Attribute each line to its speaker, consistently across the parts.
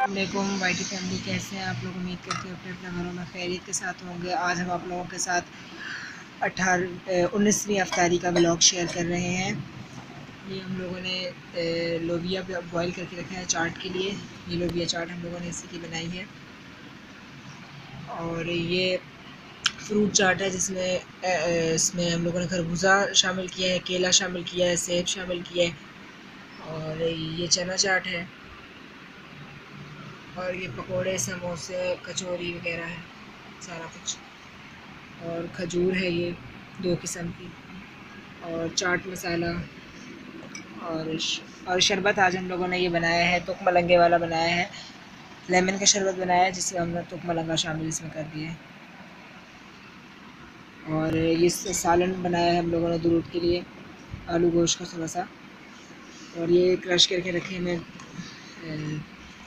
Speaker 1: वालेकुम वाइटी फैमिली कैसे हैं? आप लोग उम्मीद करते हैं अपने अपने घरों में खैरियत के साथ होंगे। आज हम आप लोगों के साथ अठारह उन्नीसवीं अफ्तारी का ब्लॉग शेयर कर रहे हैं। ये हम लोगों ने लोबिया बॉईल करके रखा है चाट के लिए। ये लोबिया चाट हम लोगों ने इसी की बनाई है। और ये फ्रूट चाट है जिसमें इसमें हम लोगों ने खरबूजा शामिल किया है, केला शामिल किया है, सेब शामिल किया है। और ये चना चाट है। और ये पकोड़े, समोसे, कचौरी वगैरह है, सारा कुछ। और खजूर है ये दो किस्म की। और चाट मसाला और और शरबत आज हम लोगों ने ये बनाया है, तुक मलंगे वाला बनाया है। लेमन का शरबत बनाया है जिसमें हमने तुक मलंगा शामिल इसमें कर दिया है। और ये सालन बनाया है हम लोगों ने दूध के लिए, आलू गोश्त का थोड़ा सा। और ये क्रश करके रखे हैं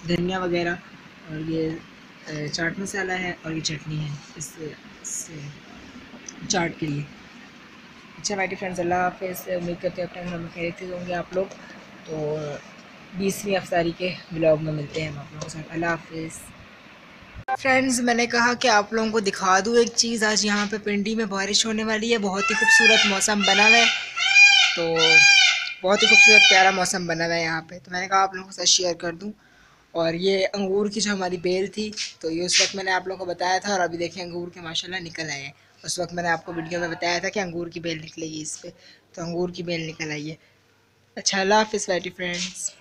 Speaker 1: धनिया वगैरह और ये चाट मसाला है और ये चटनी है इस, इस चाट के लिए। अच्छा माइटी फ्रेंड्स अल्लाह हाफिज़। उम्मीद करते हैं अपने घर में होंगे आप लोग। तो बीसवीं अफ्तारी के ब्लॉग में मिलते हैं हम आप लोगों के साथ। अल्लाह हाफिज़। फ्रेंड्स मैंने कहा कि आप लोगों को दिखा दूँ एक चीज़। आज यहाँ पे पिंडी में बारिश होने वाली है। बहुत ही खूबसूरत मौसम बना हुआ है। तो बहुत ही खूबसूरत प्यारा मौसम बना हुआ है यहाँ पे। तो मैंने कहा आप लोगों के साथ शेयर कर दूँ। और ये अंगूर की जो हमारी बेल थी तो ये उस वक्त मैंने आप लोगों को बताया था और अभी देखिए अंगूर के माशाल्लाह निकल आए हैं। उस वक्त मैंने आपको वीडियो में बताया था कि अंगूर की बेल निकलेगी इस पर तो अंगूर की बेल निकल आई है। अच्छा अल्लाह हाफिज़ वाइटी फ्रेंड्स